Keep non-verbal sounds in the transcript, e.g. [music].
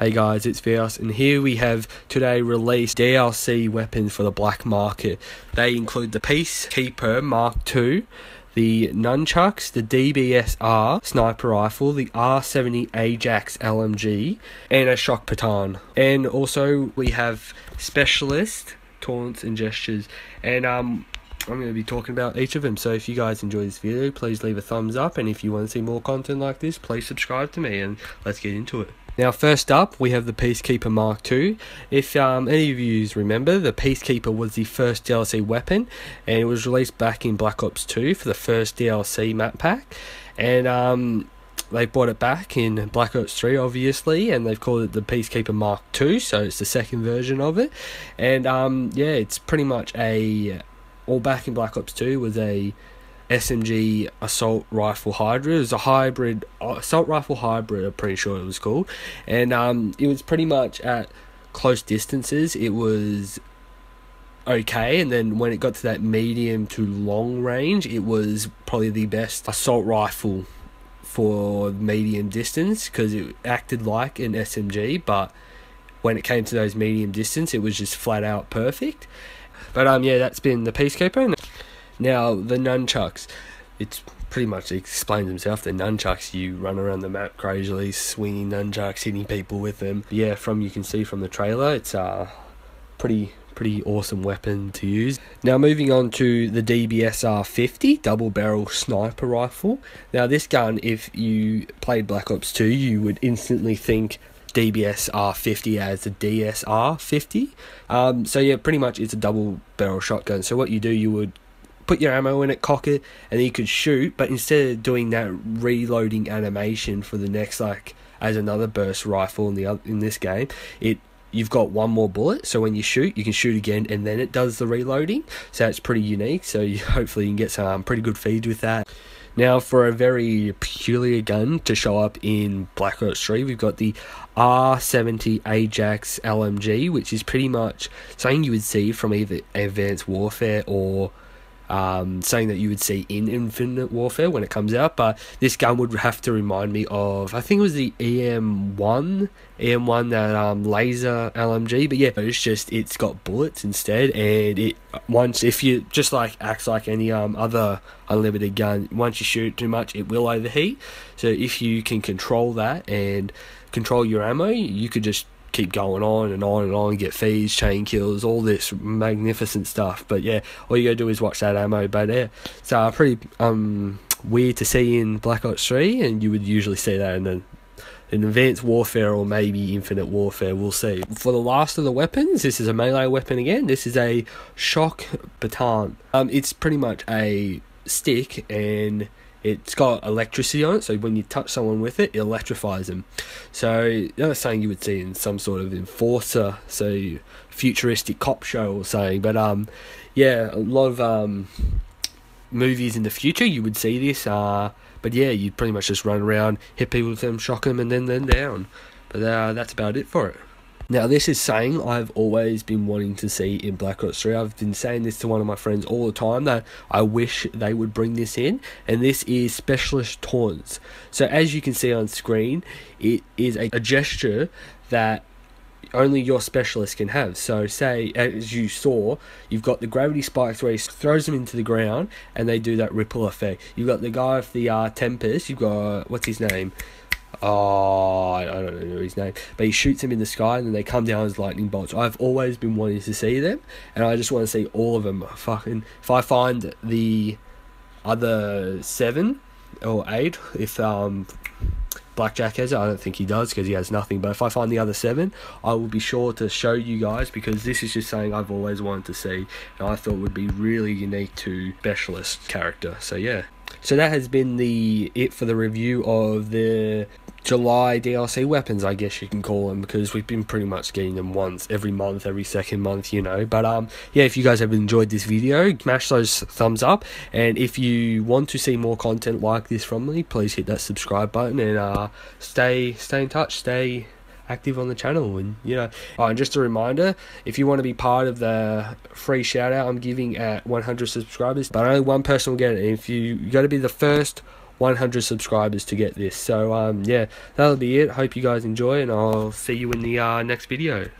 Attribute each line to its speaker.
Speaker 1: Hey guys, it's Vioss, and here we have today released DLC weapons for the black market. They include the Peacekeeper Mark II, the Nunchucks, the DBSR sniper rifle, the R70 Ajax LMG, and a shock baton. And also we have Specialist taunts and gestures, and um. I'm going to be talking about each of them. So if you guys enjoy this video, please leave a thumbs up. And if you want to see more content like this, please subscribe to me. And let's get into it. Now, first up, we have the Peacekeeper Mark II. If um, any of you remember, the Peacekeeper was the first DLC weapon, and it was released back in Black Ops 2 for the first DLC map pack. And um, they brought it back in Black Ops 3, obviously, and they've called it the Peacekeeper Mark II, so it's the second version of it. And um, yeah, it's pretty much a all back in Black Ops 2 was a SMG assault rifle hybrid. It was a hybrid uh, assault rifle hybrid. I'm pretty sure it was called, and um, it was pretty much at close distances. It was okay, and then when it got to that medium to long range, it was probably the best assault rifle for medium distance because it acted like an SMG, but when it came to those medium distance, it was just flat out perfect. But um, yeah, that's been the Peacekeeper. Now the nunchucks, it's pretty much explains himself. The nunchucks, you run around the map crazily, swinging nunchucks, hitting people with them. Yeah, from you can see from the trailer, it's a pretty pretty awesome weapon to use. Now moving on to the DBSR 50 double barrel sniper rifle. Now this gun, if you played Black Ops 2, you would instantly think DBSR 50 as the DSR 50. Um, so yeah, pretty much it's a double barrel shotgun. So what you do, you would put your ammo in it, cock it, and you could shoot. But instead of doing that reloading animation for the next like as another burst rifle in the in this game, it you've got one more bullet. So when you shoot, you can shoot again, and then it does the reloading. So it's pretty unique. So you, [laughs] hopefully you can get some pretty good feeds with that. Now, for a very peculiar gun to show up in Black Ops 3, we've got the R70 Ajax LMG, which is pretty much something you would see from either Advanced Warfare or um, something that you would see in Infinite Warfare when it comes out. But this gun would have to remind me of, I think it was the EM1, EM1 that um, laser LMG. But yeah, it's just it's got bullets instead, and it once if you just like acts like any um other unlimited gun, once you shoot too much, it will overheat. So if you can control that and control your ammo, you could just keep going on and on and on, get feeds, chain kills, all this magnificent stuff. But yeah, all you gotta do is watch that ammo. But yeah, it's uh, pretty um weird to see in Black Ops 3, and you would usually see that in an in Advanced Warfare or maybe Infinite Warfare, we'll see. For the last of the weapons, this is a melee weapon again. This is a shock baton. Um, it's pretty much a stick and it's got electricity on it, so when you touch someone with it, it electrifies them. So that's something you would see in some sort of enforcer, so futuristic cop show or something. But um, yeah, a lot of um movies in the future you would see this. Uh, but yeah, you'd pretty much just run around, hit people with them, shock them, and then then down. But uh, that's about it for it. Now, this is saying I've always been wanting to see in Black Ops 3. I've been saying this to one of my friends all the time that I wish they would bring this in, and this is Specialist Taunts. So, as you can see on screen, it is a, a gesture that only your specialist can have. So, say, as you saw, you've got the gravity spikes where he throws them into the ground and they do that ripple effect. You've got the guy with the uh, Tempest, you've got, what's his name? Oh, I don't know his name, but he shoots them in the sky and then they come down as lightning bolts. I've always been wanting to see them, and I just want to see all of them. Fucking, if I find the other seven or eight, if um Blackjack has it, I don't think he does because he has nothing. But if I find the other seven, I will be sure to show you guys because this is just something I've always wanted to see, and I thought would be really unique to specialist character. So yeah. So that has been the it for the review of the July DLC weapons, I guess you can call them, because we've been pretty much getting them once every month, every second month, you know. But um, yeah, if you guys have enjoyed this video, smash those thumbs up, and if you want to see more content like this from me, please hit that subscribe button and uh, stay stay in touch, stay active on the channel and you know oh, and just a reminder if you want to be part of the free shout out i'm giving at 100 subscribers but only one person will get it and if you, you got to be the first 100 subscribers to get this. So um, yeah, that'll be it. Hope you guys enjoy, and I'll see you in the uh, next video.